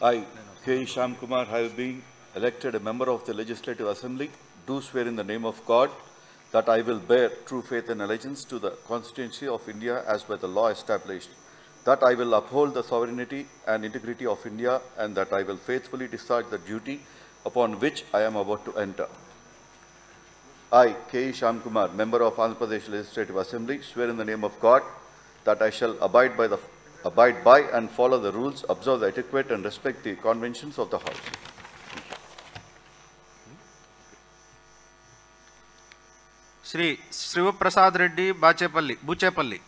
I, K. Shyam Kumar, have been elected a member of the Legislative Assembly, do swear in the name of God that I will bear true faith and allegiance to the constituency of India as by the law established, that I will uphold the sovereignty and integrity of India, and that I will faithfully discharge the duty upon which I am about to enter. I, K. Shyam Kumar, member of Andhra Pradesh Legislative Assembly, swear in the name of God that I shall abide by the abide by and follow the rules, observe the etiquette, and respect the conventions of the House. Shri Sivaprasad Reddy Bachepalli Boochepalli